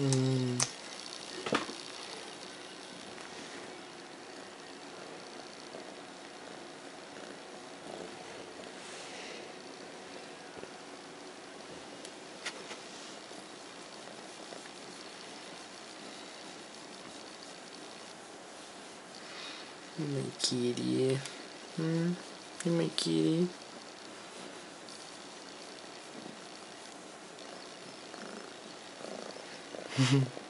Hum. Meu queria. Hum, meu Угу.